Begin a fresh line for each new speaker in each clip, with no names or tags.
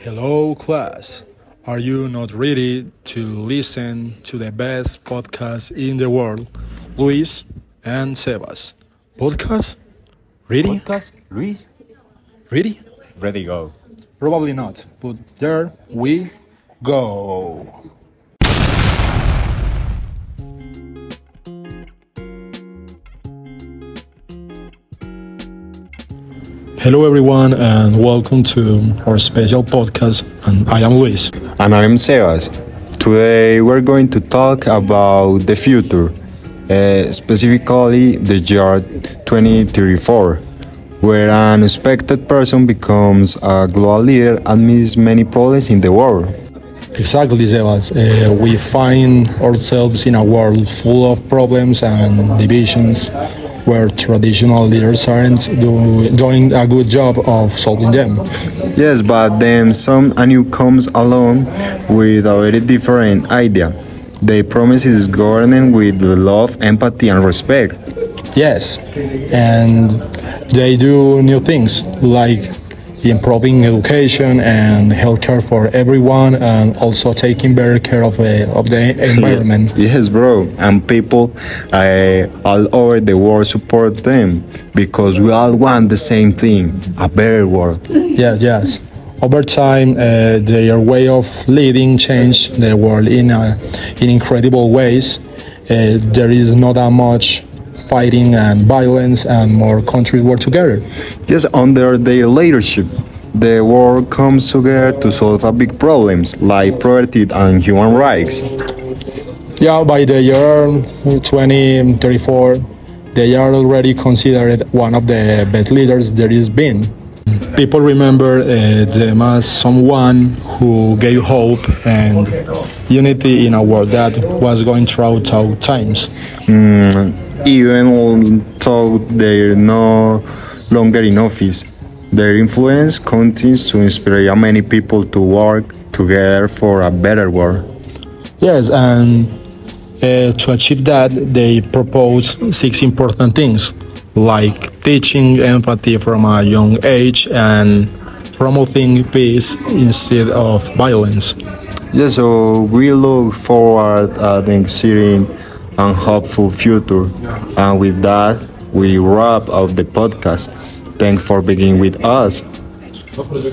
Hello, class. Are you not ready to listen to the best podcast in the world? Luis and Sebas. Podcast? Ready?
Podcast, Luis.
Ready?
Ready, go.
Probably not, but there we go. Hello, everyone, and welcome to our special podcast. And I am Luis.
And I'm Sebas. Today we're going to talk about the future, uh, specifically the year 2034, where an unexpected person becomes a global leader amidst many problems in the world.
Exactly, Sebas. Uh, we find ourselves in a world full of problems and divisions where traditional leaders aren't do, doing a good job of solving them.
Yes, but then some new comes along with a very different idea. They promise is government with love, empathy, and respect.
Yes, and they do new things like improving education and healthcare for everyone, and also taking better care of the, of the environment.
Yes, bro. And people uh, all over the world support them because we all want the same thing a better world.
Yes, yes. Over time, uh, their way of living changed the world in, in incredible ways. Uh, there is not that much fighting and violence, and more countries work together.
Just under their leadership, the world comes together to solve a big problems like poverty and human rights.
Yeah, by the year 2034, they are already considered one of the best leaders there has been. People remember uh, them as someone who gave hope and unity in a world that was going through tough times.
Mm, even though they're no longer in office, their influence continues to inspire many people to work together for a better world.
Yes, and uh, to achieve that, they propose six important things like teaching empathy from a young age and promoting peace instead of violence.
Yeah, so we look forward at an exciting and hopeful future. And with that, we wrap up the podcast. Thanks for being with us.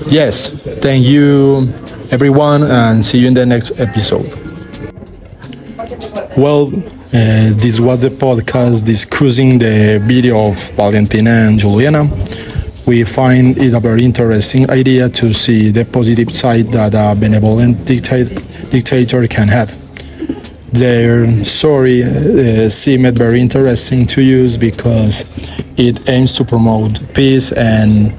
Yes, thank you, everyone, and see you in the next episode. Well, uh, this was the podcast discussing the video of Valentina and Juliana. We find it a very interesting idea to see the positive side that a benevolent dictator, dictator can have. Their story uh, seemed very interesting to use because it aims to promote peace and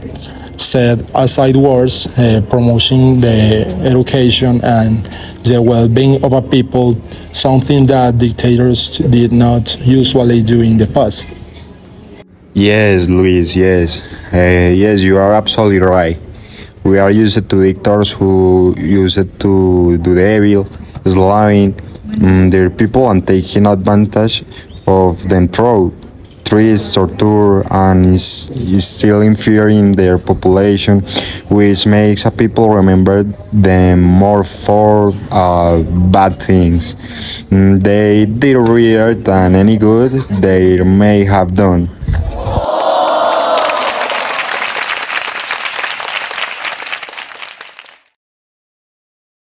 set aside wars, uh, promoting the education and the well-being of a people, something that dictators did not usually do in the past.
Yes, Luis, yes. Uh, yes, you are absolutely right. We are used to dictators who use it to do the evil, slaving um, their people and taking advantage of them through threats, torture, and is, is still infuriating their population, which makes a people remember them more for uh, bad things. Mm, They did rather than any good they may have done.